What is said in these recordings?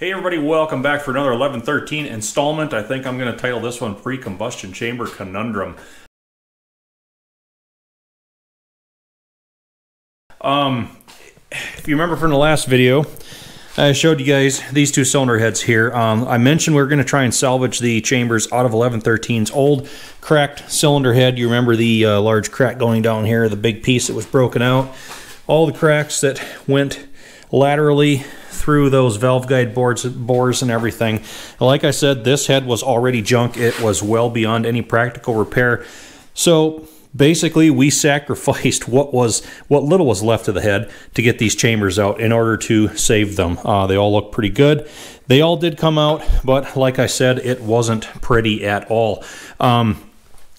Hey everybody, welcome back for another 1113 installment. I think I'm going to title this one Pre-Combustion Chamber Conundrum. Um, if you remember from the last video, I showed you guys these two cylinder heads here. Um, I mentioned we are going to try and salvage the chambers out of 1113's old cracked cylinder head. You remember the uh, large crack going down here, the big piece that was broken out. All the cracks that went laterally through those valve guide boards, bores and everything. Like I said, this head was already junk. It was well beyond any practical repair. So basically we sacrificed what was what little was left of the head to get these chambers out in order to save them. Uh, they all look pretty good. They all did come out, but like I said, it wasn't pretty at all. Um,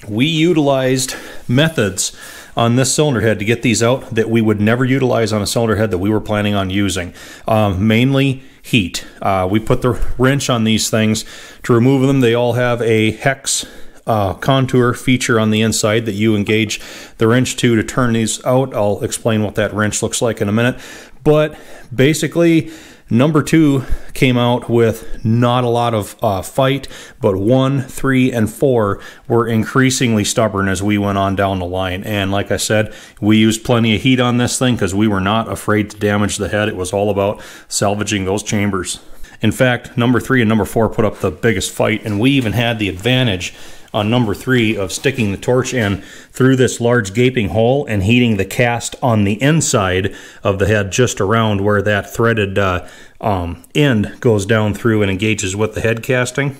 we utilized methods on this cylinder head to get these out that we would never utilize on a cylinder head that we were planning on using. Um, mainly heat. Uh, we put the wrench on these things to remove them. They all have a hex uh, contour feature on the inside that you engage the wrench to to turn these out. I'll explain what that wrench looks like in a minute. But basically, Number two came out with not a lot of uh, fight, but one, three, and four were increasingly stubborn as we went on down the line. And like I said, we used plenty of heat on this thing because we were not afraid to damage the head. It was all about salvaging those chambers. In fact, number three and number four put up the biggest fight, and we even had the advantage on number three of sticking the torch in through this large gaping hole and heating the cast on the inside of the head just around where that threaded uh, um, end goes down through and engages with the head casting.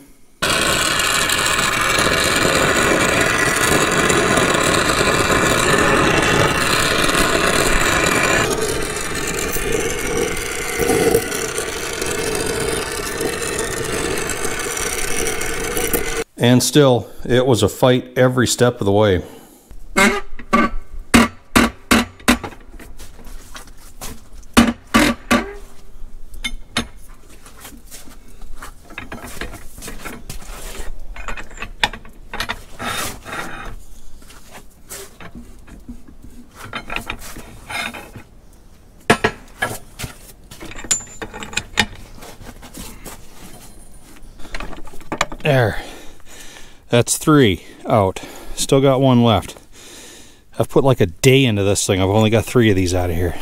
And still, it was a fight every step of the way. There. That's three out. Still got one left. I've put like a day into this thing. I've only got three of these out of here.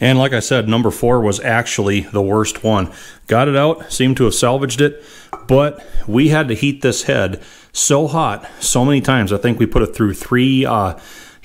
And like I said, number four was actually the worst one. Got it out, seemed to have salvaged it, but we had to heat this head so hot so many times. I think we put it through three uh,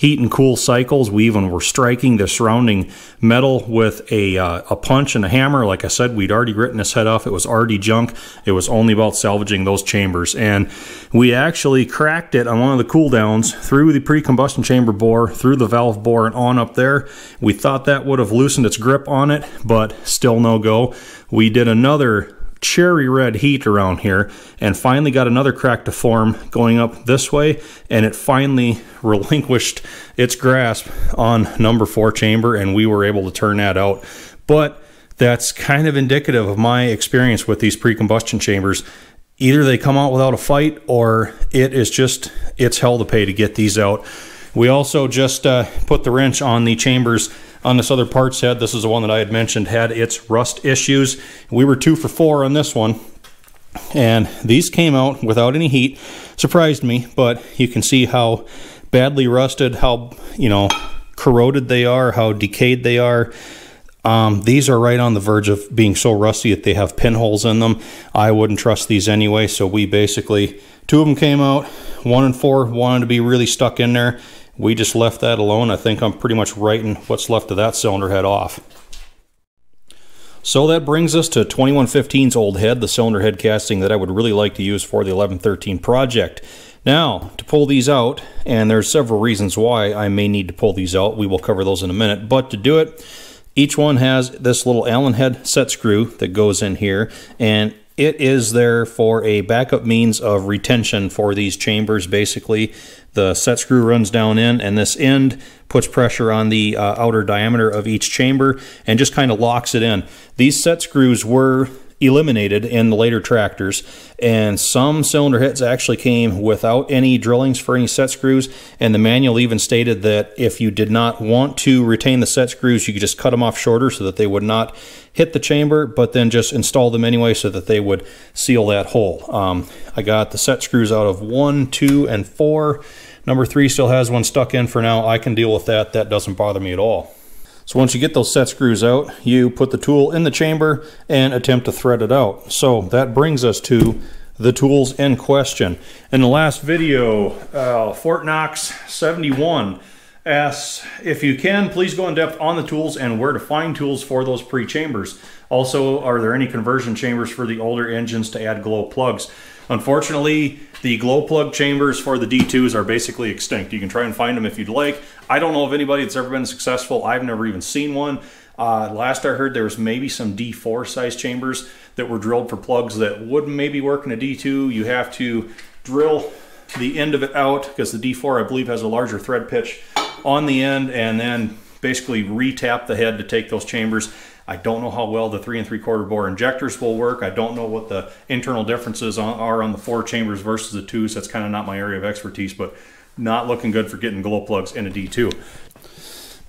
heat and cool cycles. We even were striking the surrounding metal with a, uh, a punch and a hammer. Like I said, we'd already written this head off. It was already junk. It was only about salvaging those chambers. And we actually cracked it on one of the cool downs through the pre-combustion chamber bore, through the valve bore and on up there. We thought that would have loosened its grip on it, but still no go. We did another cherry red heat around here and finally got another crack to form going up this way and it finally relinquished its grasp on number four chamber and we were able to turn that out. But that's kind of indicative of my experience with these pre-combustion chambers. Either they come out without a fight or it is just it's hell to pay to get these out. We also just uh, put the wrench on the chambers on this other parts head. This is the one that I had mentioned had its rust issues. We were two for four on this one. And these came out without any heat. Surprised me, but you can see how badly rusted, how, you know, corroded they are, how decayed they are. Um, these are right on the verge of being so rusty that they have pinholes in them. I wouldn't trust these anyway, so we basically, two of them came out, one and four wanted to be really stuck in there, we just left that alone. I think I'm pretty much writing what's left of that cylinder head off. So that brings us to 2115's old head, the cylinder head casting that I would really like to use for the 1113 project. Now, to pull these out, and there's several reasons why I may need to pull these out. We will cover those in a minute. But to do it, each one has this little Allen head set screw that goes in here, and it is there for a backup means of retention for these chambers, basically the set screw runs down in and this end puts pressure on the uh, outer diameter of each chamber and just kind of locks it in. These set screws were eliminated in the later tractors. And some cylinder heads actually came without any drillings for any set screws. And the manual even stated that if you did not want to retain the set screws, you could just cut them off shorter so that they would not hit the chamber, but then just install them anyway so that they would seal that hole. Um, I got the set screws out of one, two, and four. Number three still has one stuck in for now. I can deal with that. That doesn't bother me at all. So once you get those set screws out, you put the tool in the chamber and attempt to thread it out. So that brings us to the tools in question. In the last video, uh, Fort Knox 71 asks if you can, please go in depth on the tools and where to find tools for those pre-chambers. Also, are there any conversion chambers for the older engines to add glow plugs? Unfortunately, the glow plug chambers for the D2s are basically extinct. You can try and find them if you'd like. I don't know of anybody that's ever been successful. I've never even seen one. Uh, last I heard, there was maybe some D4 size chambers that were drilled for plugs that would maybe work in a D2. You have to drill the end of it out because the D4, I believe, has a larger thread pitch on the end and then basically retap the head to take those chambers. I don't know how well the three and three quarter bore injectors will work. I don't know what the internal differences are on the four chambers versus the two, so that's kind of not my area of expertise, but not looking good for getting glow plugs in a D2.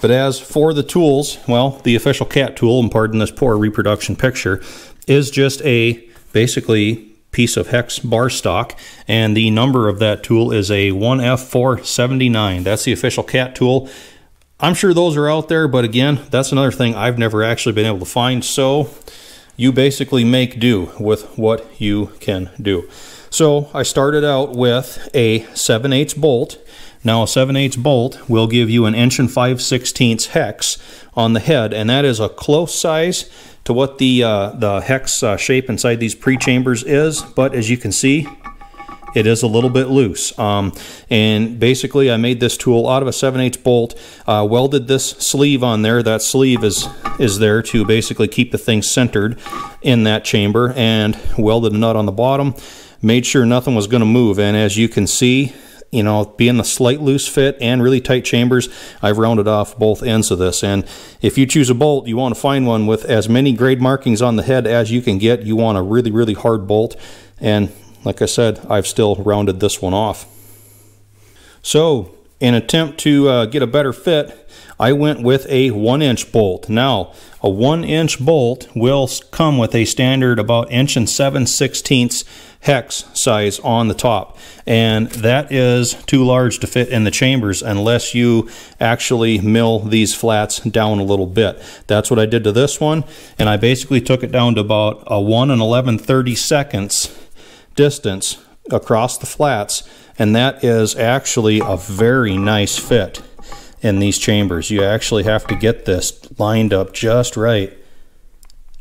But as for the tools, well, the official cat tool, and pardon this poor reproduction picture, is just a basically piece of hex bar stock and the number of that tool is a 1F479. That's the official cat tool. I'm sure those are out there, but again, that's another thing I've never actually been able to find. So you basically make do with what you can do. So I started out with a 7 8 bolt. Now a 7 8 bolt will give you an inch and 5 16 hex on the head, and that is a close size to what the, uh, the hex uh, shape inside these pre-chambers is. But as you can see, it is a little bit loose. Um, and basically I made this tool out of a 7 8 bolt, uh, welded this sleeve on there. That sleeve is, is there to basically keep the thing centered in that chamber and welded a nut on the bottom. Made sure nothing was going to move. And as you can see, you know, being the slight loose fit and really tight chambers, I've rounded off both ends of this. And if you choose a bolt, you want to find one with as many grade markings on the head as you can get. You want a really, really hard bolt. And like I said, I've still rounded this one off. So, in attempt to uh, get a better fit, I went with a one inch bolt. Now, a one inch bolt will come with a standard about inch and seven sixteenths hex size on the top. And that is too large to fit in the chambers unless you actually mill these flats down a little bit. That's what I did to this one. And I basically took it down to about a 1 and 11 30 seconds distance across the flats and that is actually a very nice fit in these chambers. You actually have to get this lined up just right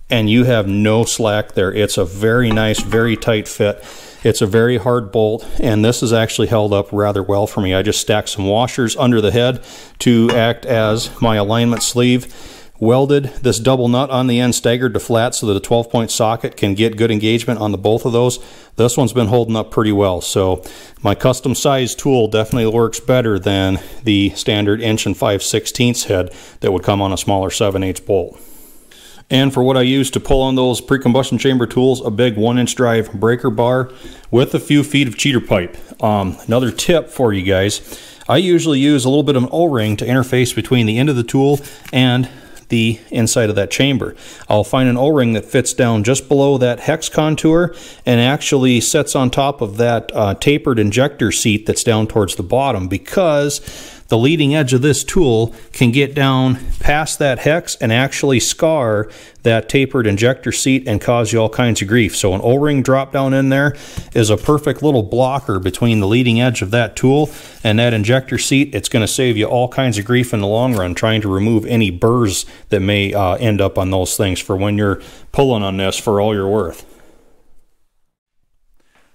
and you have no slack there. It's a very nice, very tight fit. It's a very hard bolt, and this is actually held up rather well for me. I just stacked some washers under the head to act as my alignment sleeve welded this double nut on the end staggered to flat so that a 12 point socket can get good engagement on the both of those. This one's been holding up pretty well. So my custom size tool definitely works better than the standard inch and 5 16ths head that would come on a smaller 7 8 bolt. And for what I use to pull on those pre-combustion chamber tools, a big one inch drive breaker bar with a few feet of cheater pipe. Um, another tip for you guys, I usually use a little bit of an O-ring to interface between the end of the tool and the inside of that chamber. I'll find an O-ring that fits down just below that hex contour and actually sets on top of that uh, tapered injector seat that's down towards the bottom because the leading edge of this tool can get down past that hex and actually scar that tapered injector seat and cause you all kinds of grief. So an O-ring drop down in there is a perfect little blocker between the leading edge of that tool and that injector seat. It's going to save you all kinds of grief in the long run trying to remove any burrs that may uh, end up on those things for when you're pulling on this for all you're worth.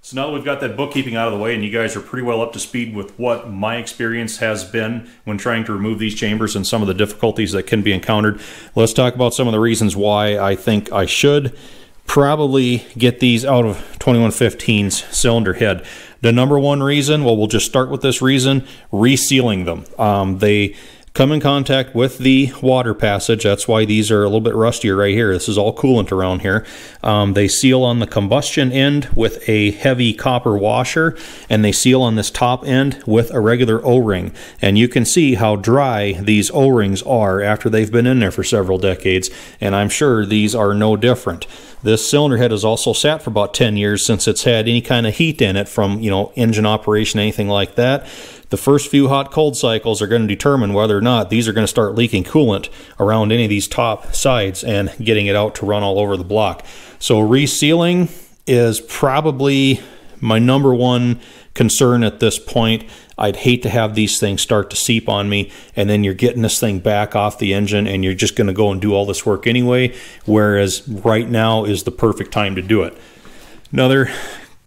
So now that we've got that bookkeeping out of the way and you guys are pretty well up to speed with what my experience has been when trying to remove these chambers and some of the difficulties that can be encountered, let's talk about some of the reasons why I think I should probably get these out of 2115's cylinder head. The number one reason, well, we'll just start with this reason, resealing them. Um, they come in contact with the water passage. That's why these are a little bit rustier right here. This is all coolant around here. Um, they seal on the combustion end with a heavy copper washer, and they seal on this top end with a regular O-ring. And you can see how dry these O-rings are after they've been in there for several decades, and I'm sure these are no different. This cylinder head has also sat for about 10 years since it's had any kind of heat in it from, you know, engine operation, anything like that. The first few hot cold cycles are going to determine whether or not these are going to start leaking coolant around any of these top sides and getting it out to run all over the block. So resealing is probably my number one concern at this point. I'd hate to have these things start to seep on me and then you're getting this thing back off the engine and you're just going to go and do all this work anyway, whereas right now is the perfect time to do it. Another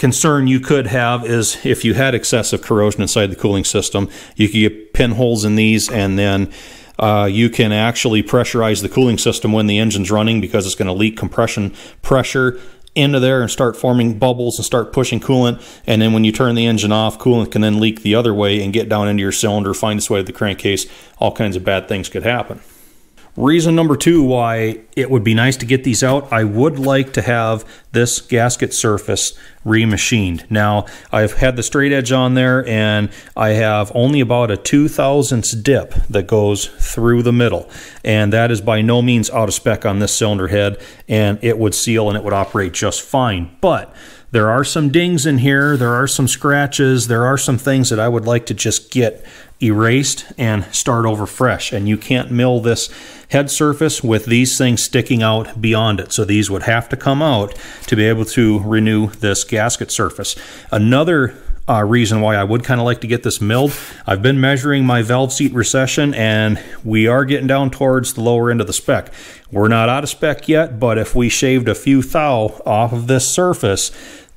concern you could have is if you had excessive corrosion inside the cooling system, you could get pinholes in these and then uh, you can actually pressurize the cooling system when the engine's running because it's going to leak compression pressure into there and start forming bubbles and start pushing coolant. And then when you turn the engine off, coolant can then leak the other way and get down into your cylinder, find its way to the crankcase. All kinds of bad things could happen. Reason number two why it would be nice to get these out, I would like to have this gasket surface remachined. Now, I've had the straight edge on there and I have only about a 2 thousandths dip that goes through the middle. And that is by no means out of spec on this cylinder head and it would seal and it would operate just fine. But there are some dings in here, there are some scratches, there are some things that I would like to just get erased and start over fresh. And you can't mill this head surface with these things sticking out beyond it. So these would have to come out to be able to renew this gasket surface. Another uh, reason why I would kind of like to get this milled. I've been measuring my valve seat recession and we are getting down towards the lower end of the spec. We're not out of spec yet, but if we shaved a few thou off of this surface,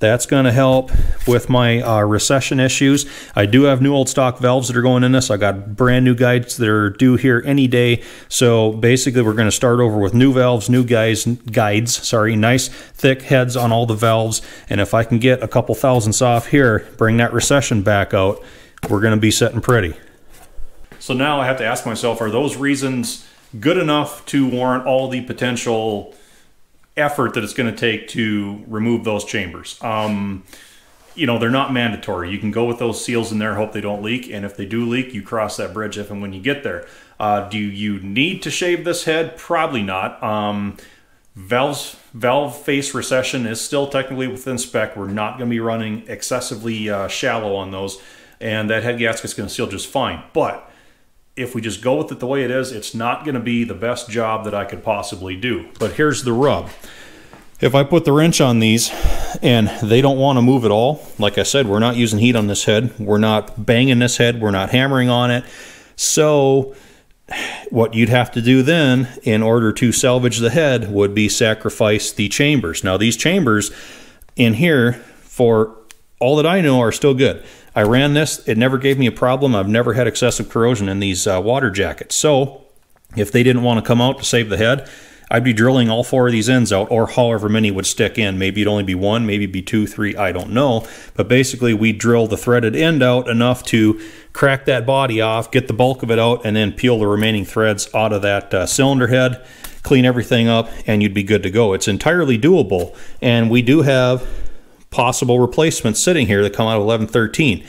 that's going to help with my uh, recession issues. I do have new old stock valves that are going in this. I got brand new guides that are due here any day. So basically, we're going to start over with new valves, new guides, guides. Sorry, nice thick heads on all the valves. And if I can get a couple thousandths off here, bring that recession back out, we're going to be setting pretty. So now I have to ask myself: Are those reasons good enough to warrant all the potential? Effort that it's going to take to remove those chambers. Um, you know, they're not mandatory. You can go with those seals in there, hope they don't leak, and if they do leak, you cross that bridge if and when you get there. Uh, do you need to shave this head? Probably not. Um, valves, valve face recession is still technically within spec. We're not going to be running excessively uh, shallow on those, and that head gasket's going to seal just fine. But if we just go with it the way it is, it's not going to be the best job that I could possibly do. But here's the rub. If I put the wrench on these and they don't want to move at all, like I said, we're not using heat on this head. We're not banging this head. We're not hammering on it. So what you'd have to do then in order to salvage the head would be sacrifice the chambers. Now these chambers in here, for all that I know, are still good. I ran this, it never gave me a problem. I've never had excessive corrosion in these uh, water jackets. So if they didn't want to come out to save the head, I'd be drilling all four of these ends out or however many would stick in. Maybe it'd only be one, maybe be two, three, I don't know. But basically we drill the threaded end out enough to crack that body off, get the bulk of it out, and then peel the remaining threads out of that uh, cylinder head, clean everything up, and you'd be good to go. It's entirely doable. And we do have possible replacements sitting here that come out of 1113.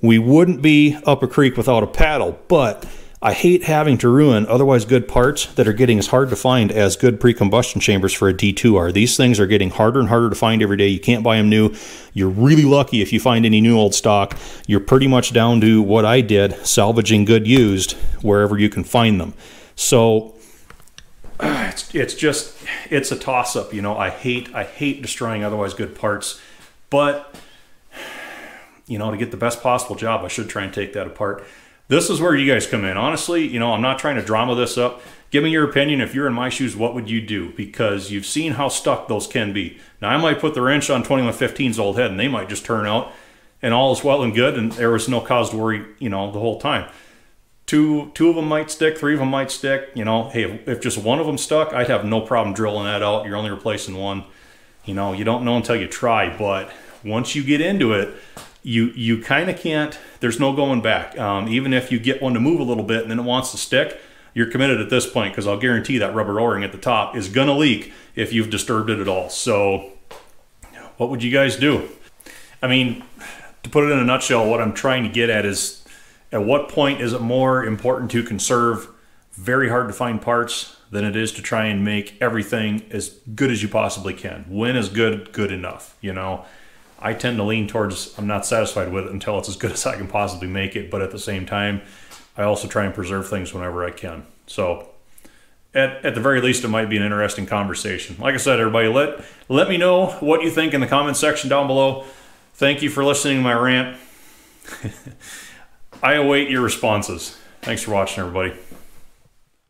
We wouldn't be up a creek without a paddle, but I hate having to ruin otherwise good parts that are getting as hard to find as good pre-combustion chambers for a D2 are. These things are getting harder and harder to find every day. You can't buy them new. You're really lucky if you find any new old stock. You're pretty much down to what I did, salvaging good used wherever you can find them. So it's, it's just, it's a toss up. You know, I hate, I hate destroying otherwise good parts but, you know, to get the best possible job, I should try and take that apart. This is where you guys come in. Honestly, you know, I'm not trying to drama this up. Give me your opinion. If you're in my shoes, what would you do? Because you've seen how stuck those can be. Now, I might put the wrench on 2115's old head, and they might just turn out, and all is well and good, and there was no cause to worry, you know, the whole time. Two, two of them might stick, three of them might stick. You know, hey, if, if just one of them stuck, I'd have no problem drilling that out. You're only replacing one. You know, you don't know until you try, but once you get into it, you you kind of can't. There's no going back. Um, even if you get one to move a little bit and then it wants to stick, you're committed at this point because I'll guarantee that rubber O-ring at the top is gonna leak if you've disturbed it at all. So, what would you guys do? I mean, to put it in a nutshell, what I'm trying to get at is, at what point is it more important to conserve very hard to find parts than it is to try and make everything as good as you possibly can. When is good good enough? You know, I tend to lean towards I'm not satisfied with it until it's as good as I can possibly make it. But at the same time, I also try and preserve things whenever I can. So at, at the very least, it might be an interesting conversation. Like I said, everybody, let let me know what you think in the comment section down below. Thank you for listening to my rant. I await your responses. Thanks for watching, everybody.